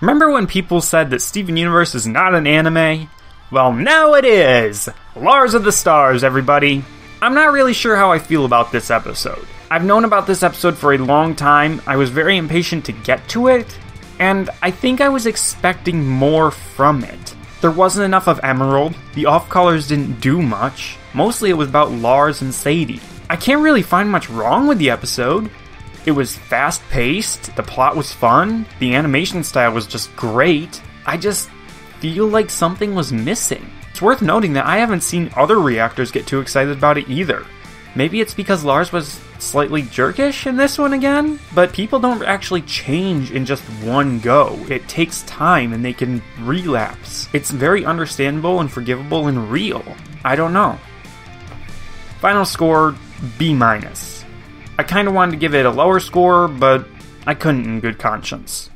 Remember when people said that Steven Universe is not an anime? Well, now it is! Lars of the Stars, everybody! I'm not really sure how I feel about this episode. I've known about this episode for a long time, I was very impatient to get to it, and I think I was expecting more from it. There wasn't enough of Emerald, the off colors didn't do much, mostly it was about Lars and Sadie. I can't really find much wrong with the episode. It was fast paced, the plot was fun, the animation style was just great. I just feel like something was missing. It's worth noting that I haven't seen other reactors get too excited about it either. Maybe it's because Lars was slightly jerkish in this one again, but people don't actually change in just one go. It takes time and they can relapse. It's very understandable and forgivable and real. I don't know. Final score B minus. I kind of wanted to give it a lower score, but I couldn't in good conscience.